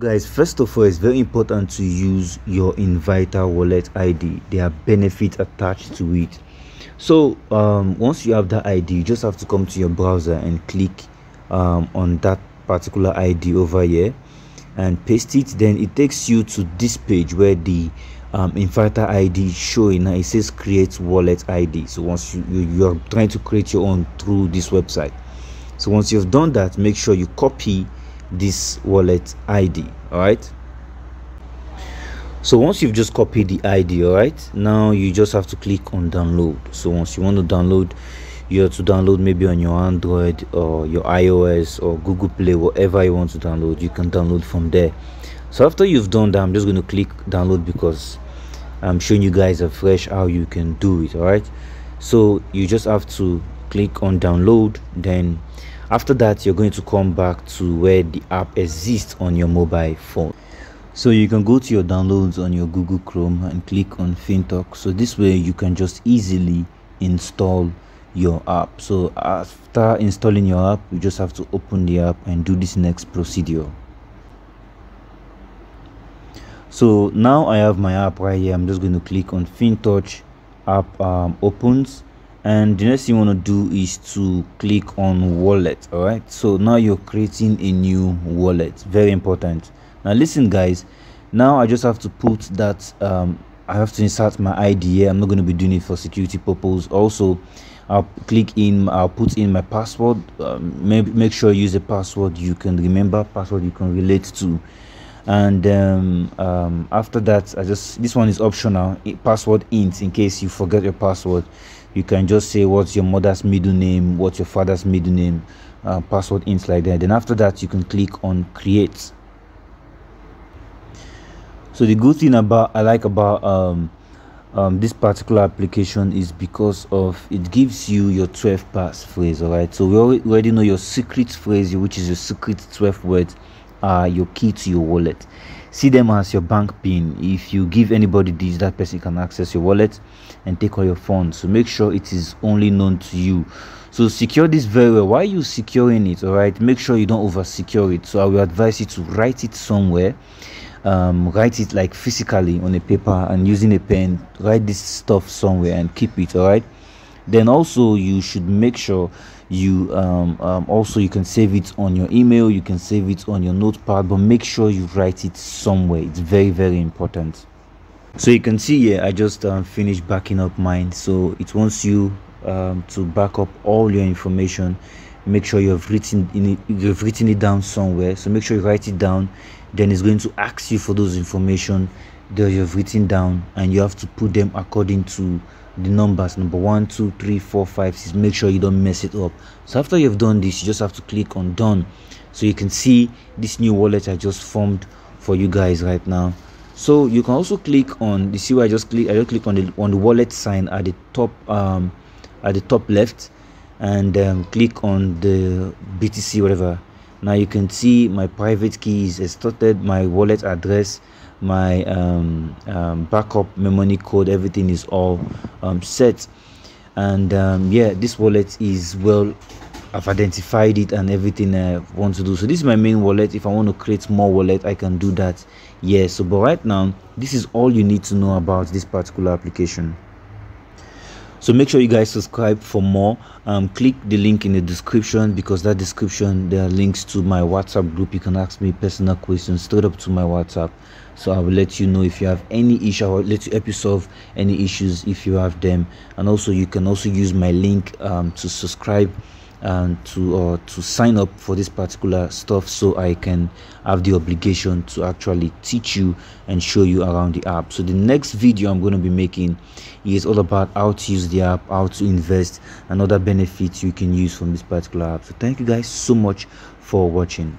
guys first of all it's very important to use your inviter wallet id there are benefits attached to it. So um, once you have that id you just have to come to your browser and click um, on that particular id over here and paste it. Then it takes you to this page where the um, inviter id is showing. Now it says create wallet id so once you, you you're trying to create your own through this website. So once you've done that make sure you copy this wallet id all right so once you've just copied the id all right now you just have to click on download. So once you want to download you have to download maybe on your android or your ios or google play whatever you want to download you can download from there. So after you've done that i'm just going to click download because i'm showing you guys a fresh how you can do it all right so you just have to click on download then after that you're going to come back to where the app exists on your mobile phone. So you can go to your downloads on your google chrome and click on Fintoch. So this way you can just easily install your app. So after installing your app you just have to open the app and do this next procedure. So now i have my app right here. I'm just going to click on Fintoch app um, opens and the next thing you want to do is to click on wallet all right so now you're creating a new wallet. Very important. Now listen guys. Now i just have to put that um, i have to insert my id i'm not going to be doing it for security purpose. Also i'll click in i'll put in my password. Um, maybe make sure you use a password you can remember password you can relate to. And um, um, after that i just this one is optional. Password int in case you forget your password you can just say what's your mother's middle name what's your father's middle name uh, password ins like that. Then after that you can click on create. So the good thing about i like about um, um, this particular application is because of it gives you your 12 pass phrase all right so we already know your secret phrase which is your secret 12 words are your key to your wallet. See them as your bank pin. If you give anybody this that person can access your wallet and take all your funds. So make sure it is only known to you. So secure this very well. Why are you securing it? All right make sure you don't over secure it. So i will advise you to write it somewhere. Um, write it like physically on a paper and using a pen. Write this stuff somewhere and keep it all right? Then also you should make sure you um, um, also you can save it on your email you can save it on your notepad but make sure you write it somewhere. It's very very important. So you can see here i just um, finished backing up mine. So it wants you um, to back up all your information. Make sure you've written in it, you've written it down somewhere. So make sure you write it down. Then it's going to ask you for those information that you've written down and you have to put them according to the numbers number one two three four five six make sure you don't mess it up. So after you've done this you just have to click on done. So you can see this new wallet i just formed for you guys right now. So you can also click on you see where i just click i just click on the on the wallet sign at the top um at the top left and um, click on the btc whatever now you can see my private keys is started my wallet address my um, um, backup memory code everything is all um, set. And um, yeah this wallet is well I've identified it and everything I want to do. So this is my main wallet. If I want to create more wallet I can do that. Yeah so but right now this is all you need to know about this particular application so make sure you guys subscribe for more. Um, click the link in the description because that description there are links to my whatsapp group. You can ask me personal questions straight up to my whatsapp. So i will let you know if you have any issue i will let you help you solve any issues if you have them. And also you can also use my link um, to subscribe and to uh, to sign up for this particular stuff so i can have the obligation to actually teach you and show you around the app. So the next video i'm going to be making is all about how to use the app how to invest and other benefits you can use from this particular app. So thank you guys so much for watching